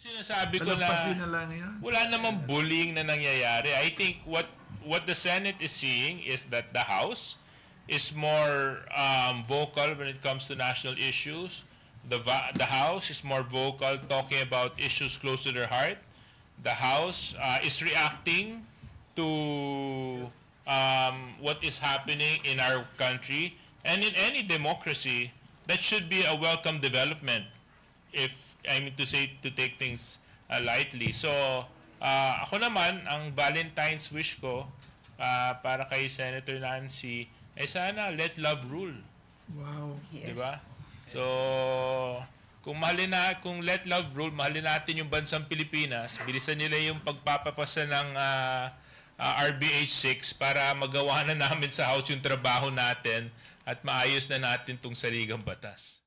Sinasabi ko na na lang yan. wala namang bullying na nangyayari. I think what what the Senate is seeing is that the House is more um, vocal when it comes to national issues. The the House is more vocal talking about issues close to their heart. The House uh, is reacting to um, what is happening in our country and in any democracy. That should be a welcome development if I mean to say to take things uh, lightly. So, uh, ako naman ang Valentine's wish ko uh, para kay Senator Nancy ay sana let love rule, Wow. 'di ba? So, kung mahalin na kung let love rule, mahalin natin yung bansang Pilipinas, bilisan nila yung pagpapapasa ng uh, uh, RBH 6 para magawa na namin sa House yung trabaho natin at maayos na natin tong saligang batas.